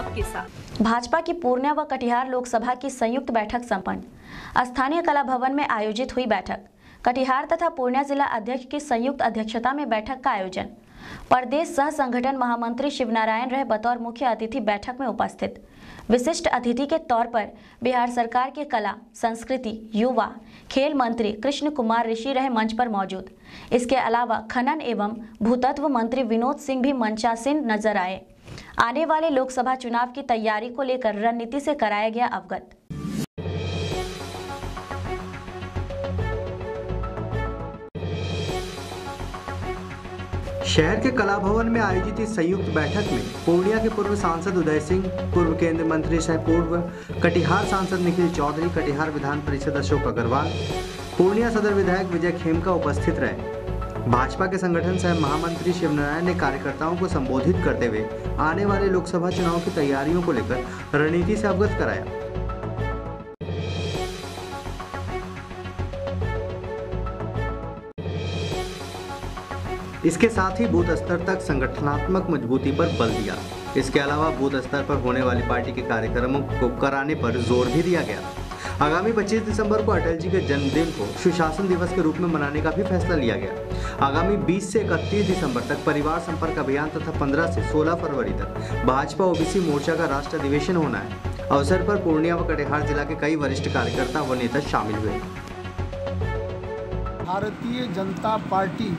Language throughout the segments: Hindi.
आपके साथ। भाजपा की पूर्णिया व कटिहार लोकसभा की संयुक्त बैठक संपन्न। स्थानीय कला भवन में आयोजित हुई बैठक। कटिहार तथा पूर्णिया जिला अध्यक्ष की संयुक्त अध्यक्षता में बैठक का आयोजन। प्रदेश सह संगठन महामंत्री शिवनारायण रहे बतौर मुख्य अतिथि बैठक में उपस्थित। विशिष्ट अतिथि के तौर पर बिहार सरकार के कला, संस्कृति, युवा, खेल मंत्री कृष्ण कुमार ऋषि रहे मंच पर मौजूद। इसके अलावा खनन एवं भूतत्व मंत्री विनोद सिंह भी मंचासीन नज़र आए। आने वाले लोकसभा चुनाव की तैयारी को लेकर रणनीति से कराया गया अवगत। शहर के कला भवन में आयोजित इस संयुक्त बैठक में पूर्णिया के पूर्व सांसद उदय सिंह, पूर्व केंद्रीय मंत्री सह पूर्व कटिहार सांसद निखिल चौधरी, कटिहार विधान परिषद अशोक अग्रवाल, पूर्णिया सदर विधायक विजय खेमका उपस्थित रहे। भाजपा के संगठन सह महामंत्री शिवनारायण ने कार्यकर्ताओं को संबोधित करते हुए आने वाले लोकसभा चुनाव की तैयारियों को लेकर रणनीति से अवगत कराया। इसके साथ ही बूथ स्तर तक संगठनात्मक मजबूती पर बल दिया। इसके अलावा बूथ स्तर पर होने वाली पार्टी के कार्यक्रमों को कराने पर ज़ोर भी दिया गया। आगामी 25 दिसंबर को अटल जी के जन्मदिन को सुशासन दिवस के रूप में मनाने का भी फैसला लिया गया। आगामी 20 से 31 दिसंबर तक परिवार संपर्क अभियान तथा 15 से 16 फरवरी तक भाजपा ओबीसी मोर्चा का राष्ट्र अधिवेशन होना है। अवसर पर पूर्णिया व कटिहार जिला के कई वरिष्ठ कार्यकर्ता व नेता शामिल हुए। भारतीय जनता पार्टी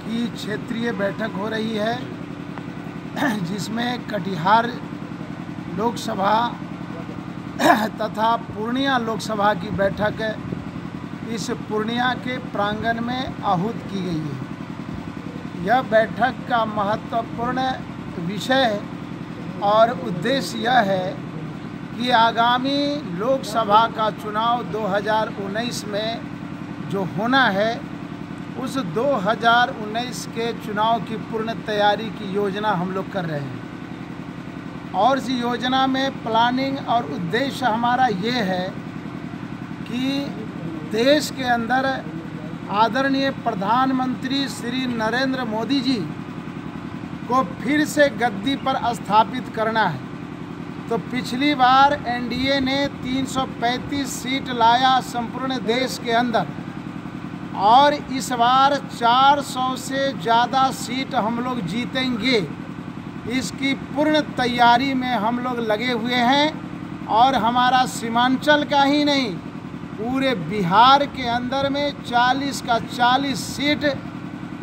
की क्षेत्रीय बैठक हो रही है, जिसमें कटिहार लोकसभा तथा पूर्णिया लोकसभा की बैठक इस पूर्णिया के प्रांगण में आहूत की गई है। यह बैठक का महत्वपूर्ण विषय और उद्देश्य यह है कि आगामी लोकसभा का चुनाव 2019 में जो होना है, उस 2019 के चुनाव की पूर्ण तैयारी की योजना हम लोग कर रहे हैं। और इस योजना में प्लानिंग और उद्देश्य हमारा ये है कि देश के अंदर आदरणीय प्रधानमंत्री श्री नरेंद्र मोदी जी को फिर से गद्दी पर स्थापित करना है। तो पिछली बार एनडीए ने 335 सीट लाया संपूर्ण देश के अंदर और इस बार 400 से ज़्यादा सीट हम लोग जीतेंगे। इसकी पूर्ण तैयारी में हम लोग लगे हुए हैं और हमारा सीमांचल का ही नहीं, पूरे बिहार के अंदर में 40 का 40 सीट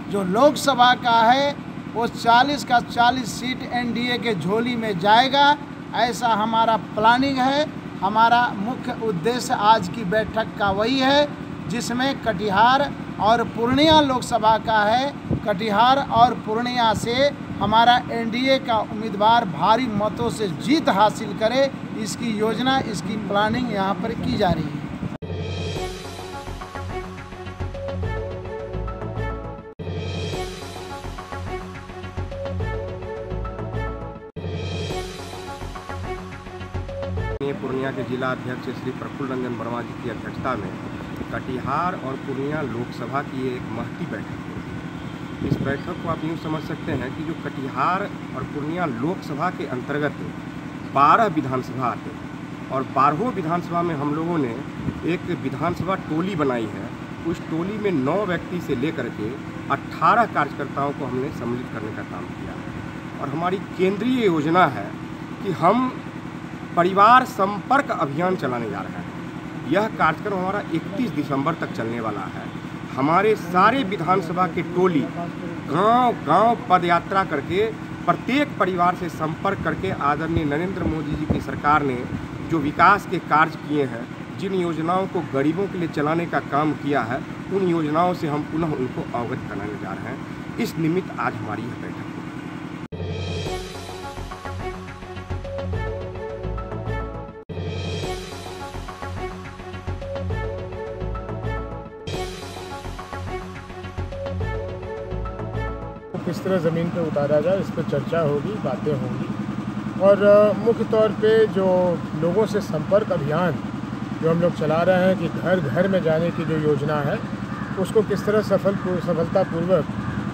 जो लोकसभा का है, वो 40 का 40 सीट एनडीए के झोली में जाएगा। ऐसा हमारा प्लानिंग है। हमारा मुख्य उद्देश्य आज की बैठक का वही है, जिसमें कटिहार और पूर्णिया लोकसभा का है। कटिहार और पूर्णिया से हमारा एनडीए का उम्मीदवार भारी मतों से जीत हासिल करे, इसकी योजना, इसकी प्लानिंग यहाँ पर की जा रही है। पूर्णिया के जिला अध्यक्ष श्री प्रफुल्ल रंजन वर्मा जी की अध्यक्षता में कटिहार और पूर्णिया लोकसभा की एक महती बैठक हुई। इस बैठक को आप यूँ समझ सकते हैं कि जो कटिहार और पूर्णिया लोकसभा के अंतर्गत बारह विधानसभा आते हैं और बारहों विधानसभा में हम लोगों ने एक विधानसभा टोली बनाई है। उस टोली में नौ व्यक्ति से लेकर के अट्ठारह कार्यकर्ताओं को हमने सम्मिलित करने का काम किया और हमारी केंद्रीय योजना है कि हम परिवार संपर्क अभियान चलाने जा रहे हैं। यह कार्यक्रम हमारा 31 दिसंबर तक चलने वाला है। हमारे सारे विधानसभा के टोली गाँव गाँव पदयात्रा करके, प्रत्येक परिवार से संपर्क करके आदरणीय नरेंद्र मोदी जी की सरकार ने जो विकास के कार्य किए हैं, जिन योजनाओं को गरीबों के लिए चलाने का काम किया है, उन योजनाओं से हम पुनः उनको अवगत कराने जा रहे हैं। इस निमित्त आज हमारी यह बैठक किस तरह ज़मीन पर उतारा जाए, इस पर चर्चा होगी, बातें होंगी। और मुख्य तौर पे जो लोगों से संपर्क अभियान जो हम लोग चला रहे हैं कि घर घर में जाने की जो योजना है, उसको किस तरह सफल, सफलतापूर्वक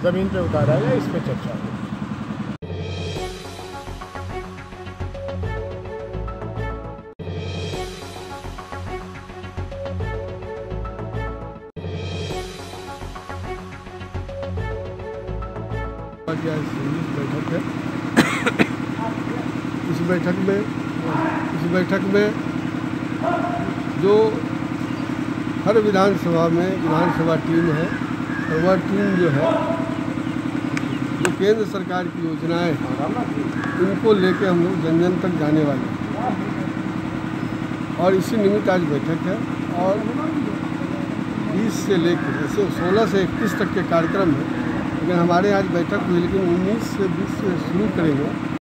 ज़मीन पर उतारा जाए, इस पर चर्चा होगी। आज संयुक्त बैठक है? इस बैठक में, इस बैठक में जो हर विधानसभा में विधानसभा टीम है, और वह टीम जो है, जो केंद्र सरकार की योजनाएँ हैं, उनको लेके हम लोग जन जन तक जाने वाले हैं। और इसी निमित्त आज बैठक है, और 20 से लेकर जैसे 16 से 21 तक के कार्यक्रम है। लेकिन हमारे आज बैठक हुई लेकिन 19 से 20 से शुरू करेंगे।